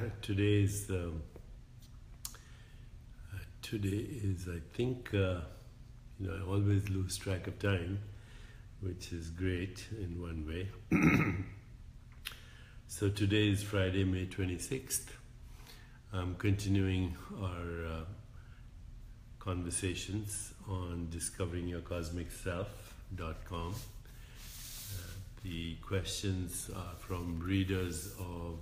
today is um, uh, today is I think uh, you know I always lose track of time, which is great in one way. so today is Friday, May twenty sixth. I'm continuing our uh, conversations on discoveringyourcosmicself.com. Uh, the questions are from readers of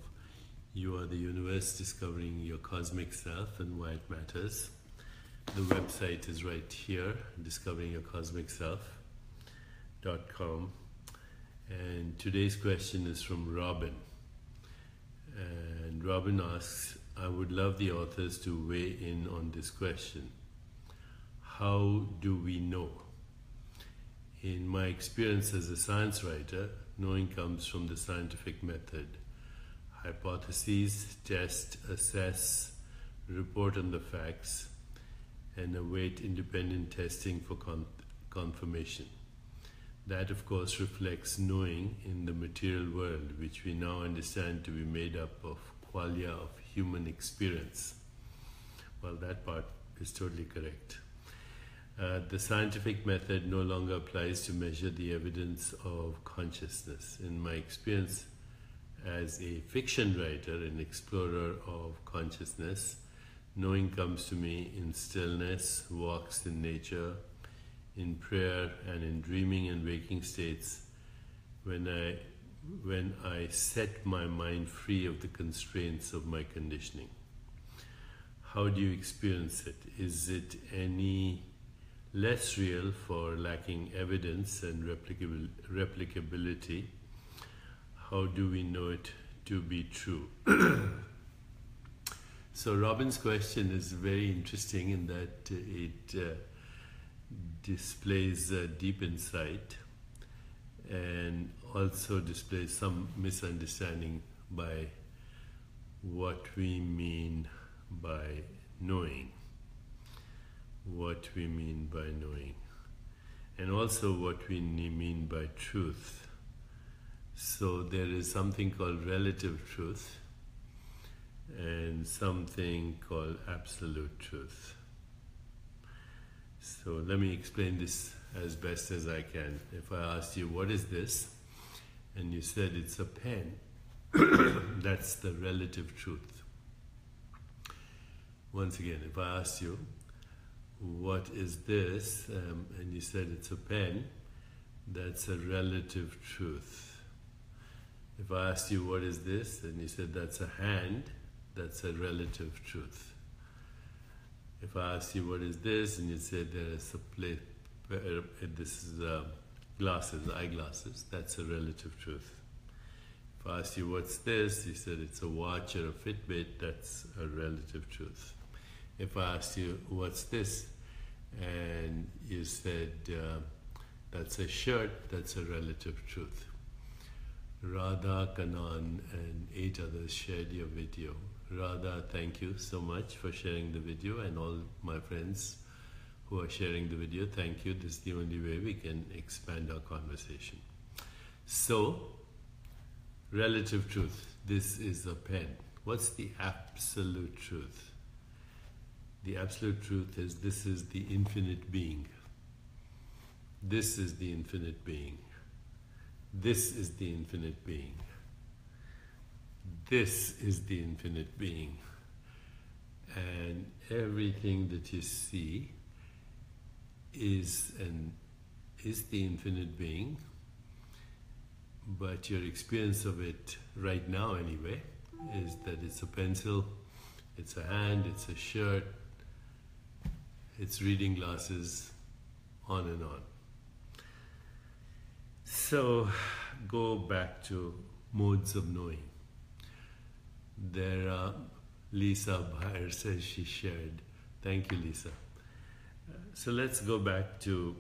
You Are the Universe Discovering Your Cosmic Self and Why It Matters. The website is right here, discoveringyourcosmicself.com. And today's question is from Robin. And Robin asks, I would love the authors to weigh in on this question. How do we know? In my experience as a science writer, knowing comes from the scientific method. Hypotheses, test, assess, report on the facts, and await independent testing for con- confirmation. That, of course, reflects knowing in the material world, which we now understand to be made up of qualia of human experience. Well, that part is totally correct. Uh, the scientific method no longer applies to measure the evidence of consciousness. In my experience as a fiction writer and explorer of consciousness, knowing comes to me in stillness, walks in nature, in prayer, and in dreaming and waking states when I, when I set my mind free of the constraints of my conditioning. How do you experience it? Is it any less real for lacking evidence and replicabil- replicability. How do we know it to be true? so, Robin's question is very interesting in that it uh, displays uh, deep insight and also displays some misunderstanding by what we mean by knowing what we mean by knowing, and also what we mean by truth. So there is something called relative truth and something called absolute truth. So let me explain this as best as I can. If I asked you, what is this? And you said it's a pen, that's the relative truth. Once again, if I asked you, what is this? Um, and you said it's a pen, that's a relative truth. If I asked you what is this, and you said that's a hand, that's a relative truth. If I asked you what is this, and you said there's a plate, uh, this is uh, glasses, eyeglasses, that's a relative truth. If I asked you what's this, you said it's a watch or a Fitbit, that's a relative truth if I asked you, what's this? And you said, uh, that's a shirt, that's a relative truth. Radha, Kanan, and eight others shared your video. Radha, thank you so much for sharing the video, and all my friends who are sharing the video, thank you. This is the only way we can expand our conversation. So, relative truth. This is a pen. What's the absolute truth? The absolute truth is this is the infinite being. This is the infinite being. This is the infinite being. This is the infinite being. And everything that you see is an is the infinite being, but your experience of it right now anyway is that it's a pencil, it's a hand, it's a shirt, it's reading glasses, on and on. So go back to modes of knowing. There, uh, Lisa Bayer says she shared. Thank you, Lisa. So let's go back to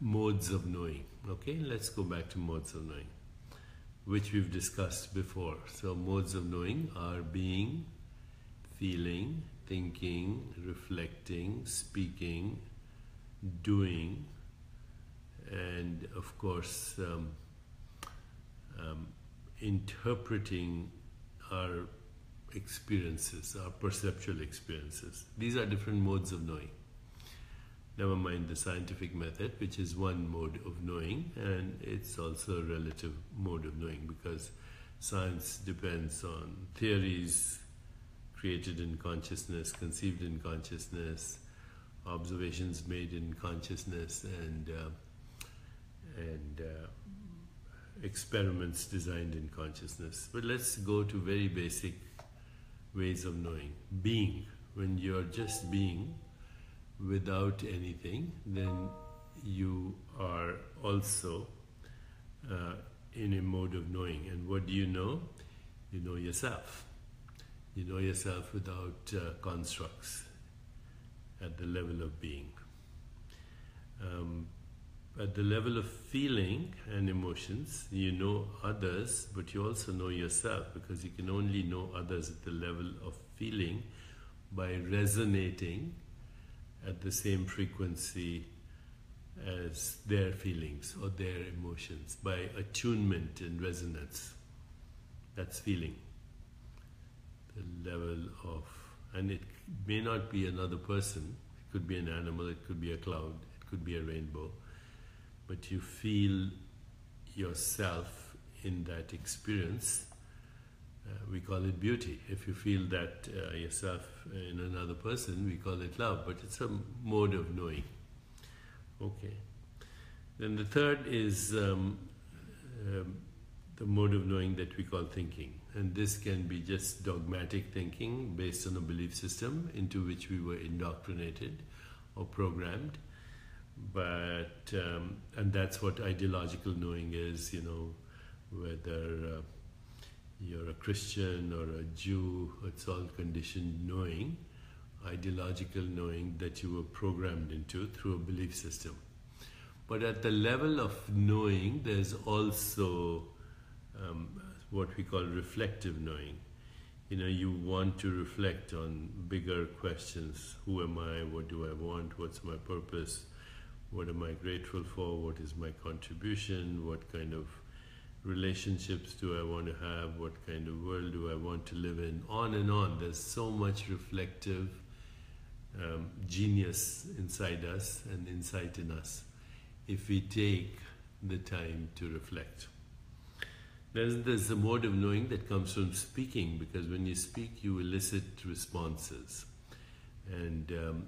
modes of knowing. Okay, let's go back to modes of knowing, which we've discussed before. So, modes of knowing are being, feeling, thinking, reflecting, speaking, doing, and of course, um, um, interpreting our experiences, our perceptual experiences. These are different modes of knowing. Never mind the scientific method, which is one mode of knowing, and it's also a relative mode of knowing because science depends on theories created in consciousness, conceived in consciousness, observations made in consciousness, and uh, and uh, experiments designed in consciousness. But let's go to very basic ways of knowing. Being, when you're just being without anything, then you are also uh, in a mode of knowing. And what do you know? You know yourself. You know yourself without uh, constructs at the level of being. Um, at the level of feeling and emotions, you know others, but you also know yourself because you can only know others at the level of feeling by resonating at the same frequency as their feelings or their emotions, by attunement and resonance. That's feeling. The level of, and it may not be another person, it could be an animal, it could be a cloud, it could be a rainbow but you feel yourself in that experience, uh, we call it beauty. If you feel that uh, yourself in another person, we call it love, but it's a mode of knowing. Okay. Then the third is um, um, the mode of knowing that we call thinking. And this can be just dogmatic thinking based on a belief system into which we were indoctrinated or programmed but um, and that's what ideological knowing is you know whether uh, you're a christian or a jew it's all conditioned knowing ideological knowing that you were programmed into through a belief system. But at the level of knowing there's also um, what we call reflective knowing. You know you want to reflect on bigger questions. Who am i? What do i want? What's my purpose what am I grateful for? What is my contribution? What kind of relationships do I want to have? What kind of world do I want to live in? On and on. There's so much reflective um, genius inside us and insight in us if we take the time to reflect. There's, there's a mode of knowing that comes from speaking because when you speak, you elicit responses. And um,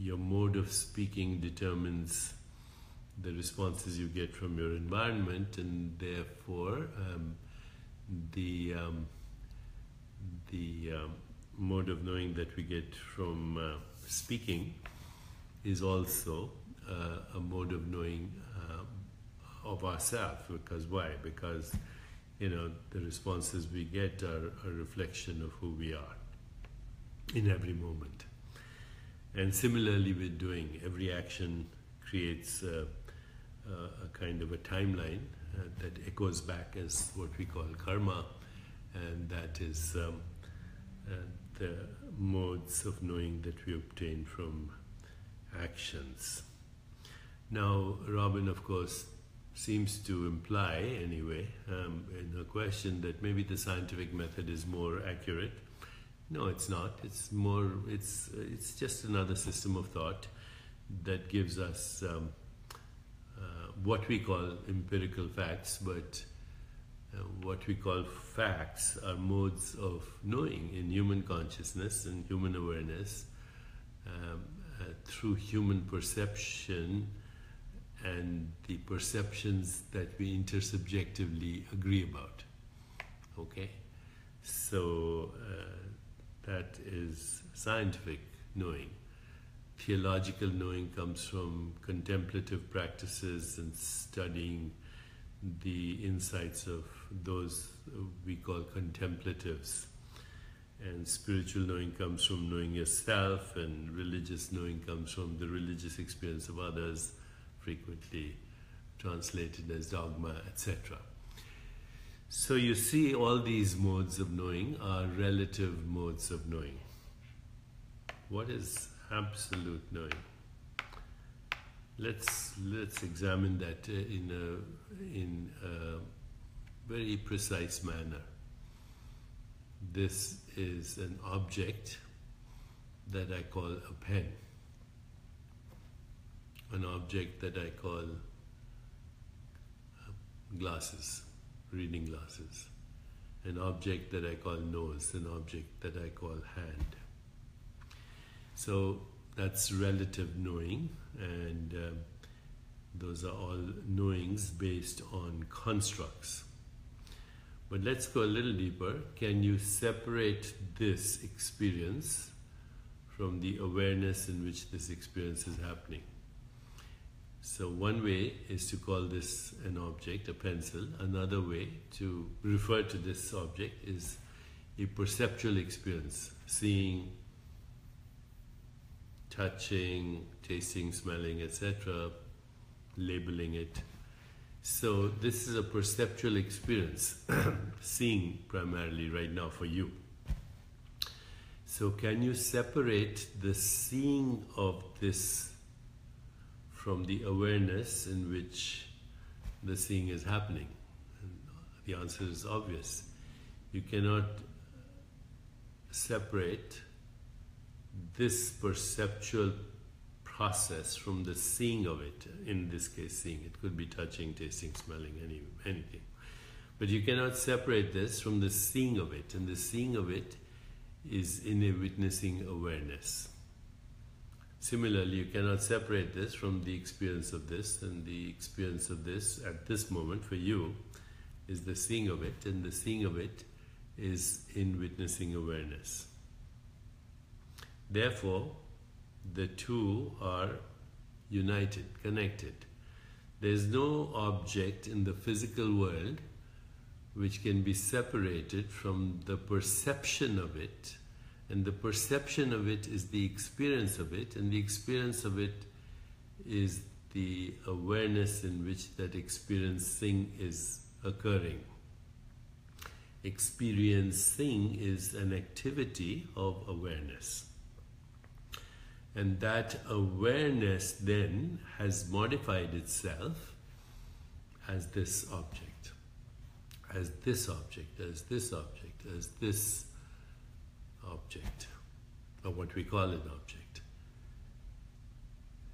your mode of speaking determines the responses you get from your environment, and therefore um, the um, the um, mode of knowing that we get from uh, speaking is also uh, a mode of knowing uh, of ourselves. Because why? Because you know the responses we get are a reflection of who we are in every moment. And similarly, with doing, every action creates a, a, a kind of a timeline uh, that echoes back as what we call karma, and that is um, uh, the modes of knowing that we obtain from actions. Now, Robin, of course, seems to imply, anyway, um, in her question, that maybe the scientific method is more accurate no, it's not. It's more. It's it's just another system of thought that gives us um, uh, what we call empirical facts, but uh, what we call facts are modes of knowing in human consciousness and human awareness um, uh, through human perception and the perceptions that we intersubjectively agree about. Okay, so. That is scientific knowing. Theological knowing comes from contemplative practices and studying the insights of those we call contemplatives. And spiritual knowing comes from knowing yourself, and religious knowing comes from the religious experience of others, frequently translated as dogma, etc. So you see, all these modes of knowing are relative modes of knowing. What is absolute knowing? Let's let's examine that uh, in a in a very precise manner. this is an object that I call a pen, an object that I call glasses, reading glasses, an object that I call nose, an object that I call hand. So that's relative knowing, and uh, those are all knowings based on constructs. But let's go a little deeper. Can you separate this experience from the awareness in which this experience is happening? So, one way is to call this an object, a pencil. Another way to refer to this object is a perceptual experience seeing, touching, tasting, smelling, etc., labeling it so this is a perceptual experience, seeing primarily right now for you. So can you separate the seeing of this from the awareness in which the seeing is happening? And the answer is obvious. You cannot separate this perceptual process from the seeing of it. In this case, seeing. It could be touching, tasting, smelling, any, anything. But you cannot separate this from the seeing of it. And the seeing of it is in a witnessing awareness. Similarly, you cannot separate this from the experience of this, and the experience of this at this moment for you is the seeing of it, and the seeing of it is in witnessing awareness. Therefore, the two are united, connected. There's no object in the physical world which can be separated from the perception of it, and the perception of it is the experience of it, and the experience of it is the awareness in which that experiencing is occurring. Experiencing is an activity of awareness. And that awareness then has modified itself as this object, as this object, as this object, as this object, or what we call an object.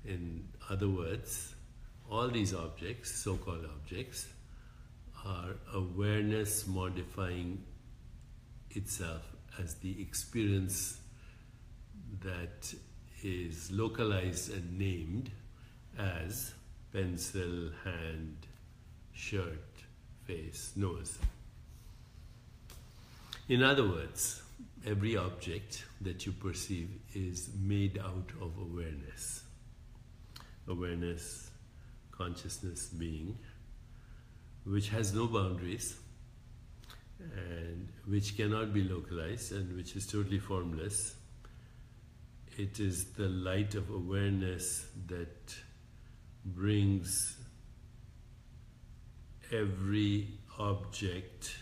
In other words, all these objects, so called objects, are awareness modifying itself as the experience that is localized and named as pencil, hand, shirt, face, nose. In other words, every object that you perceive is made out of awareness. Awareness, consciousness, being, which has no boundaries and which cannot be localized and which is totally formless it is the light of awareness that brings every object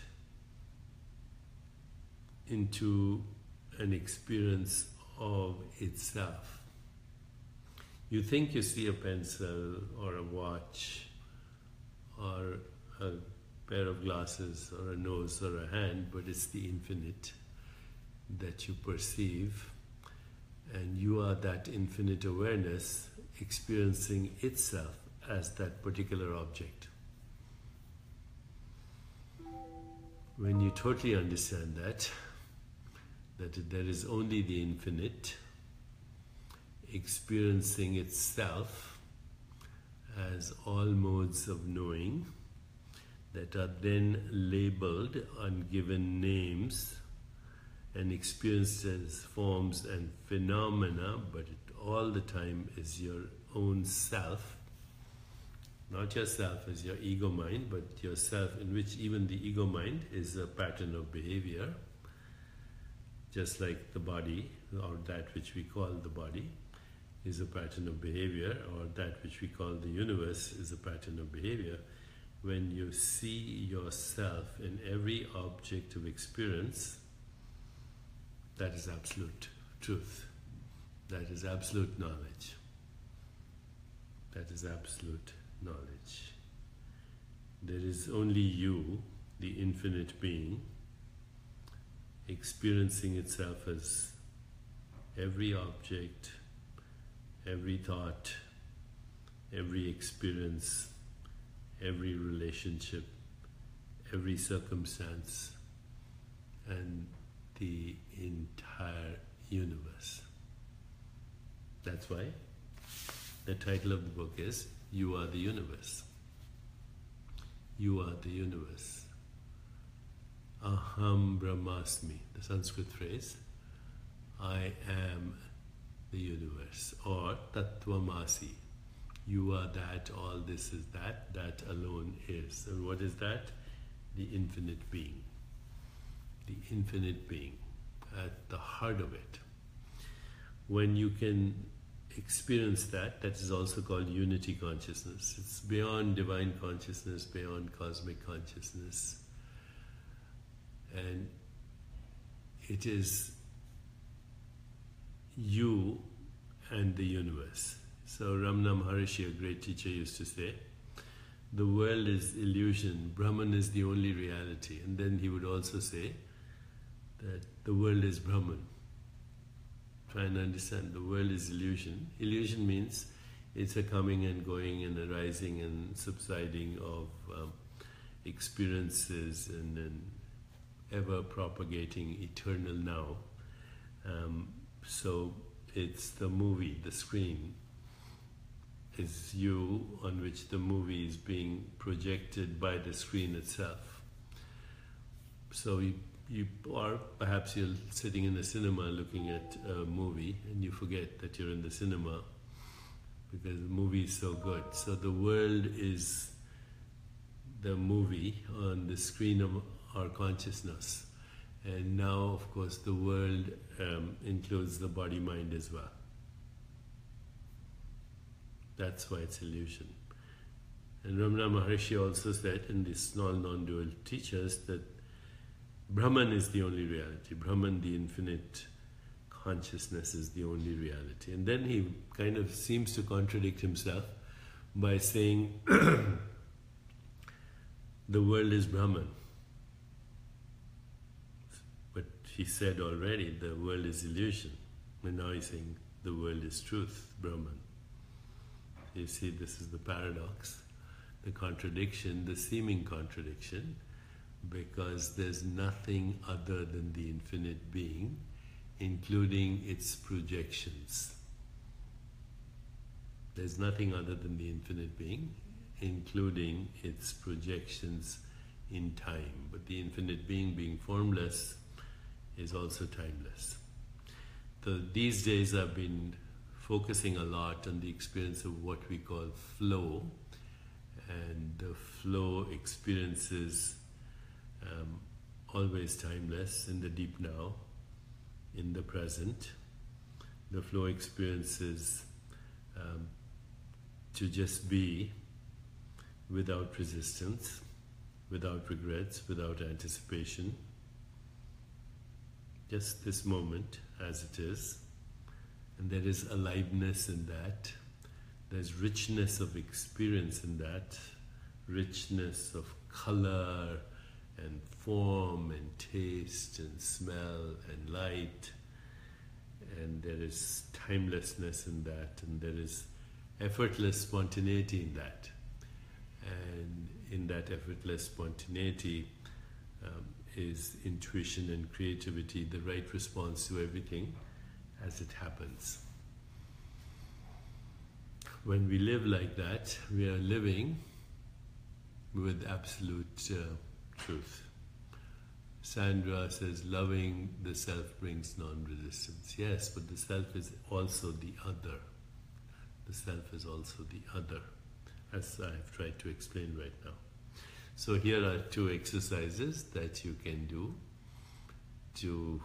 into an experience of itself. You think you see a pencil or a watch or a pair of glasses or a nose or a hand, but it's the infinite that you perceive and you are that infinite awareness experiencing itself as that particular object. When you totally understand that, that there is only the infinite experiencing itself as all modes of knowing that are then labeled and given names and experienced as forms and phenomena, but it all the time is your own self. Not yourself as your ego mind, but yourself in which even the ego mind is a pattern of behavior, just like the body, or that which we call the body, is a pattern of behavior, or that which we call the universe is a pattern of behavior. When you see yourself in every object of experience, that is absolute truth. That is absolute knowledge. That is absolute knowledge. There is only you, the infinite being, experiencing itself as every object, every thought, every experience, every relationship, every circumstance, and the entire universe. That's why the title of the book is You Are the Universe. You are the universe. Aham Brahmasmi, the Sanskrit phrase, I am the universe, or Tattvamasi. You are that, all this is that, that alone is. And what is that? The infinite being. The infinite being at the heart of it. When you can experience that, that is also called unity consciousness. It's beyond divine consciousness, beyond cosmic consciousness. And it is you and the universe. So Ramana Maharishi, a great teacher, used to say, the world is illusion, Brahman is the only reality. And then he would also say that the world is Brahman try and understand the world is illusion. Illusion means it's a coming and going and arising and subsiding of um, experiences and an ever propagating eternal now. Um, so it's the movie, the screen is you on which the movie is being projected by the screen itself. So you you or perhaps you're sitting in the cinema looking at a movie and you forget that you're in the cinema because the movie is so good. So the world is the movie on the screen of our consciousness. And now, of course, the world um, includes the body mind as well. That's why it's illusion. And Ramana Maharshi also said in the small non dual teachers that Brahman is the only reality. Brahman, the infinite consciousness, is the only reality. And then he kind of seems to contradict himself by saying, the world is Brahman. But he said already, the world is illusion. And now he's saying, the world is truth, Brahman. You see, this is the paradox, the contradiction, the seeming contradiction because there's nothing other than the infinite being, including its projections. There's nothing other than the infinite being, including its projections in time. But the infinite being, being formless, is also timeless. So these days I've been focusing a lot on the experience of what we call flow, and the flow experiences um, always timeless in the deep now, in the present. The flow experiences um, to just be without resistance, without regrets, without anticipation. Just this moment as it is. And there is aliveness in that. There's richness of experience in that, richness of color, and form and taste and smell and light and there is timelessness in that and there is effortless spontaneity in that and in that effortless spontaneity um, is intuition and creativity the right response to everything as it happens when we live like that we are living with absolute uh, truth. Sandra says, loving the self brings non resistance. Yes, but the self is also the other. The self is also the other, as I've tried to explain right now. So, here are two exercises that you can do to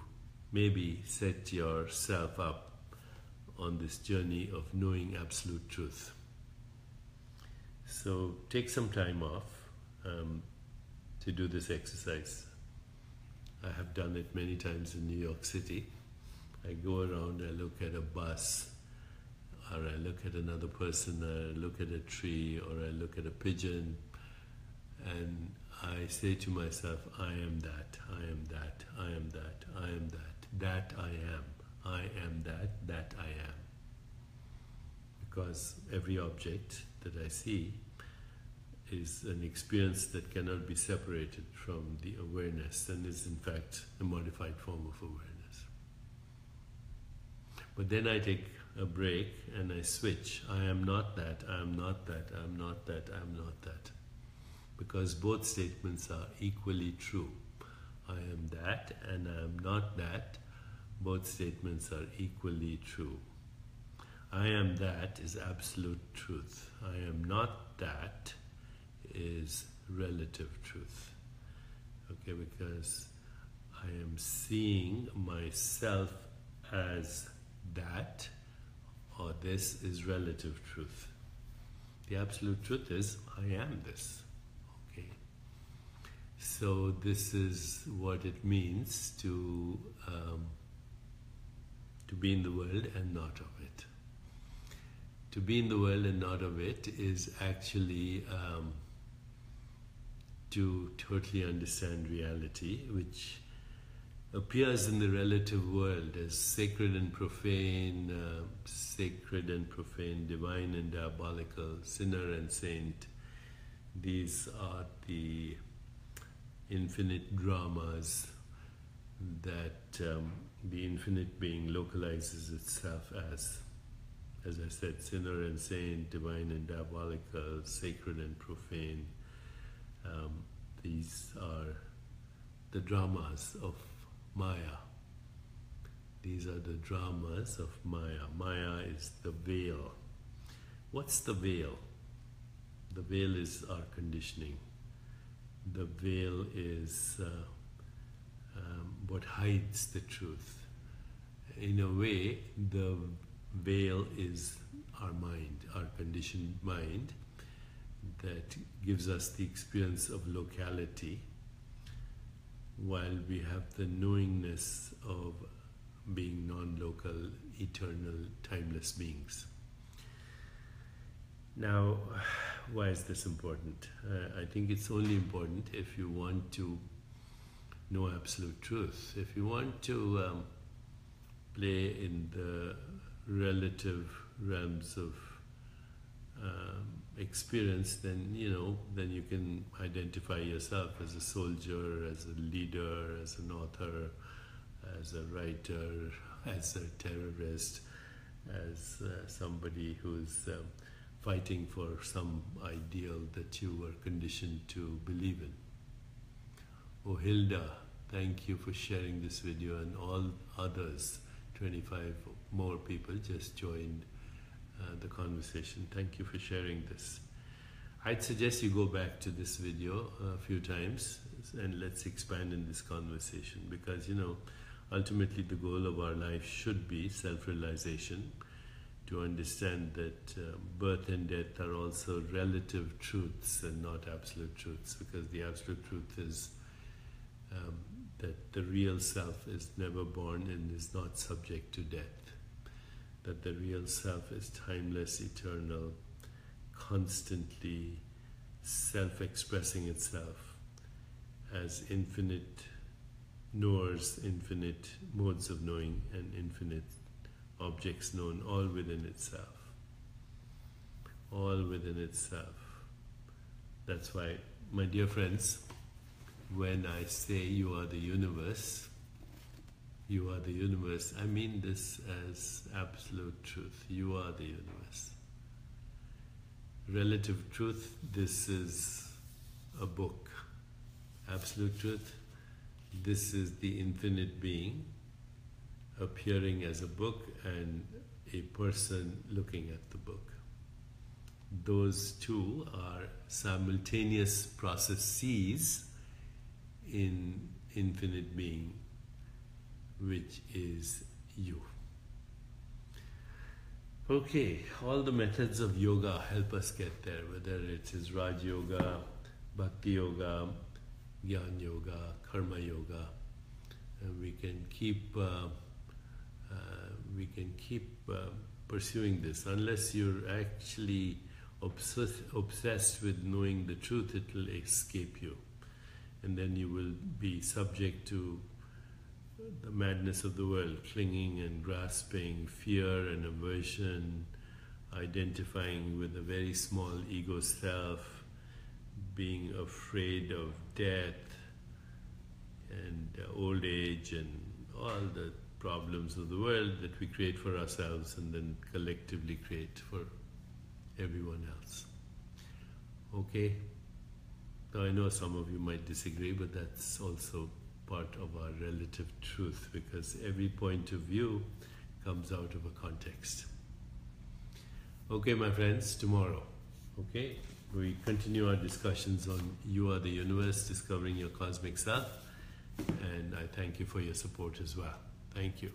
maybe set yourself up on this journey of knowing absolute truth. So, take some time off. Um, to do this exercise. I have done it many times in New York City. I go around, I look at a bus, or I look at another person, or I look at a tree, or I look at a pigeon, and I say to myself, I am that, I am that, I am that, I am that, that I am, I am that, that I am. Because every object that I see is an experience that cannot be separated from the awareness and is in fact a modified form of awareness. But then I take a break and I switch. I am not that, I am not that, I am not that, I am not that. Because both statements are equally true. I am that and I am not that. Both statements are equally true. I am that is absolute truth. I am not that is relative truth. Okay, because I am seeing myself as that or this is relative truth. The absolute truth is I am this. Okay. So this is what it means to um, to be in the world and not of it. To be in the world and not of it is actually um, to totally understand reality, which appears in the relative world as sacred and profane, uh, sacred and profane, divine and diabolical, sinner and saint. These are the infinite dramas that um, the infinite being localizes itself as. As I said, sinner and saint, divine and diabolical, sacred and profane. Um, these are the dramas of Maya. These are the dramas of Maya. Maya is the veil. What's the veil? The veil is our conditioning. The veil is uh, um, what hides the truth. In a way, the veil is our mind, our conditioned mind, that gives us the experience of locality while we have the knowingness of being non local, eternal, timeless beings. Now, why is this important? Uh, I think it's only important if you want to know absolute truth. If you want to um, play in the relative realms of um, experience, then you know, then you can identify yourself as a soldier, as a leader, as an author, as a writer, as a terrorist, as uh, somebody who's um, fighting for some ideal that you were conditioned to believe in. Oh, Hilda, thank you for sharing this video, and all others. 25 more people just joined uh, the conversation. Thank you for sharing this. I'd suggest you go back to this video a few times and let's expand in this conversation because you know ultimately the goal of our life should be self-realization to understand that uh, birth and death are also relative truths and not absolute truths because the absolute truth is um, that the real self is never born and is not subject to death that the real self is timeless, eternal, constantly self expressing itself as infinite knowers, infinite modes of knowing, and infinite objects known all within itself. All within itself. That's why, my dear friends, when I say you are the universe, you are the universe. I mean this as absolute truth. You are the universe. Relative truth, this is a book. Absolute truth, this is the infinite being appearing as a book and a person looking at the book. Those two are simultaneous processes in infinite being which is you. Okay, all the methods of yoga help us get there, whether it is Raj Yoga, Bhakti Yoga, Gyan Yoga, Karma Yoga. And we can keep uh, uh, we can keep uh, pursuing this unless you're actually obsessed with knowing the truth. It will escape you. and then you will be subject to the madness of the world, clinging and grasping, fear and aversion, identifying with a very small ego self, being afraid of death and uh, old age and all the problems of the world that we create for ourselves and then collectively create for everyone else. Okay? Now I know some of you might disagree, but that's also part of our relative truth because every point of view comes out of a context. Okay, my friends, tomorrow, okay, we continue our discussions on You Are the Universe, discovering your cosmic self, and I thank you for your support as well. Thank you.